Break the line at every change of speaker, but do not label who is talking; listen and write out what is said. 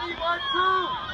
Ready, one, two.